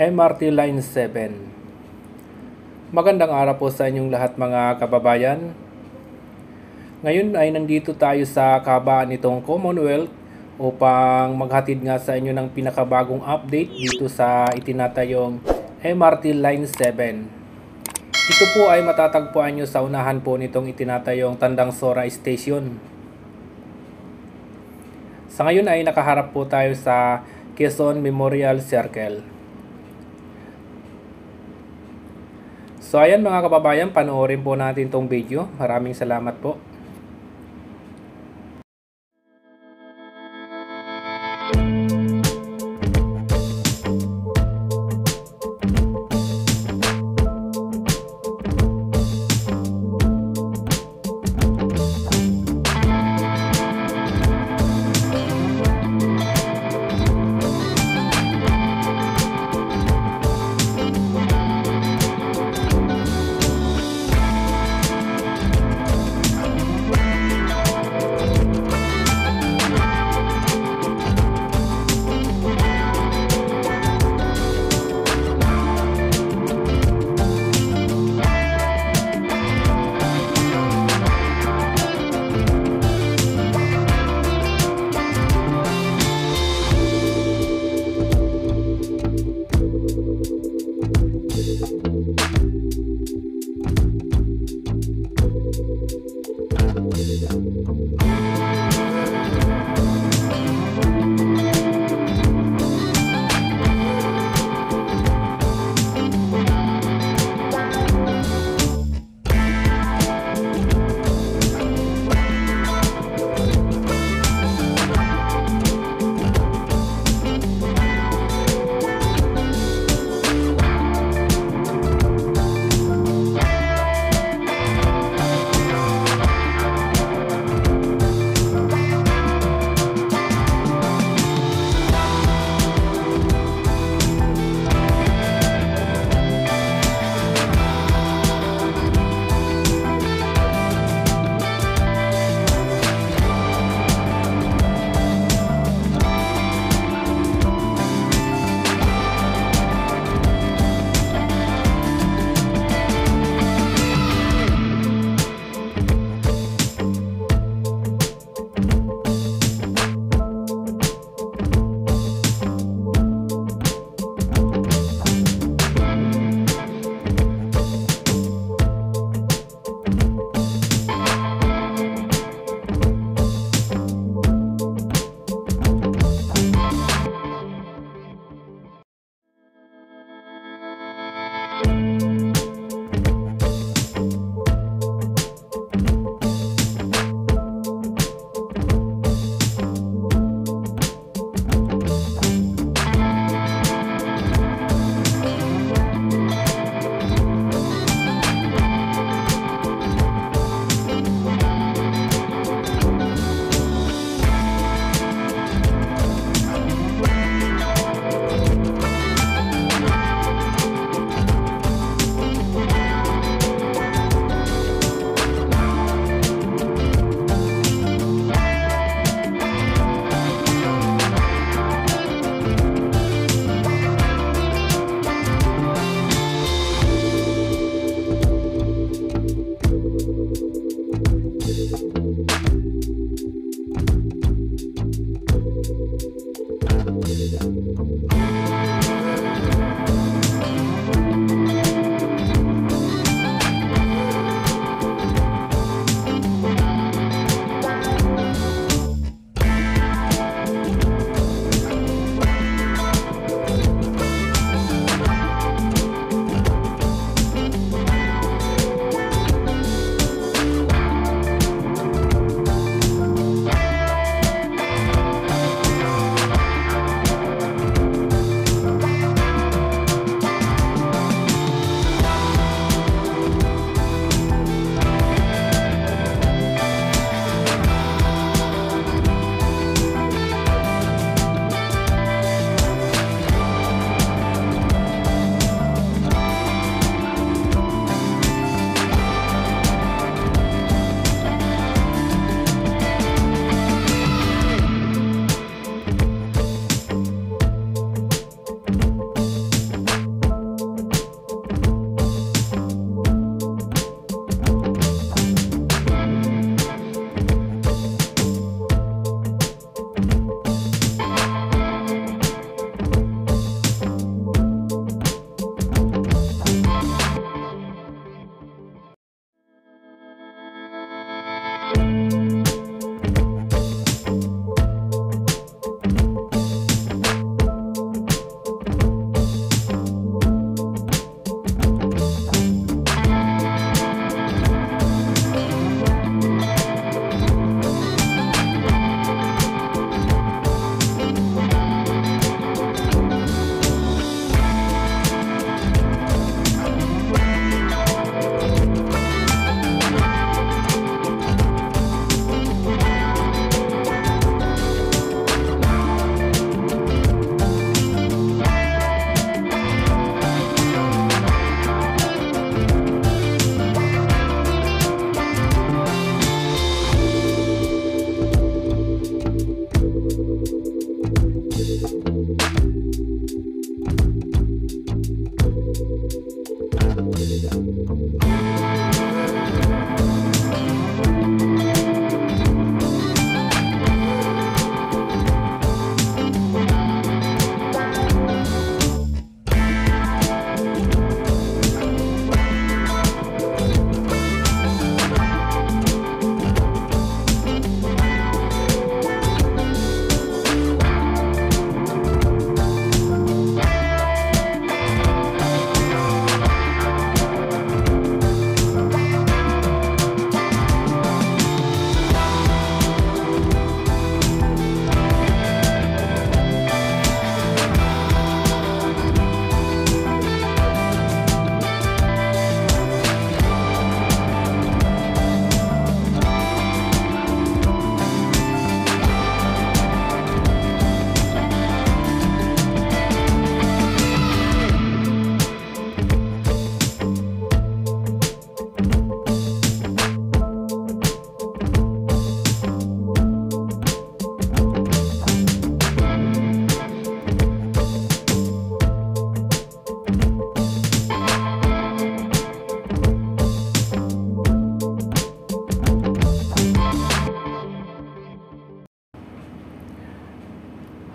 MRT Line 7. Magandang araw po sa inyong lahat mga kababayan. Ngayon ay nandito tayo sa kabaan nitong Commonwealth upang maghatid nga sa inyo ng pinakabagong update dito sa itinatayong MRT Line 7. Ito po ay matatagpuan nyo sa unahan po nitong itinatayong Tandang Sora Station. Sa ngayon ay nakaharap po tayo sa Quezon Memorial Circle. So ayan mga kababayan, panoorin po natin tong video. Maraming salamat po.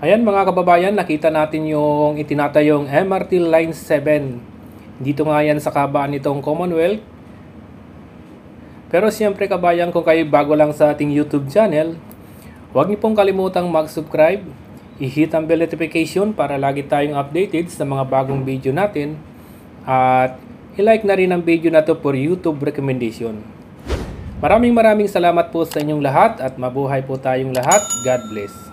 Ayan mga kababayan, nakita natin yung itinatayong MRT Line 7. Dito nga yan sa kabaan nitong Commonwealth. Pero siyempre kabayan, kung kayo bago lang sa ating YouTube channel, huwag niyo pong kalimutang mag-subscribe, i-hit ang bell notification para lagi tayong updated sa mga bagong video natin, at i-like na rin ang video na to for YouTube recommendation. Maraming maraming salamat po sa inyong lahat at mabuhay po tayong lahat. God bless.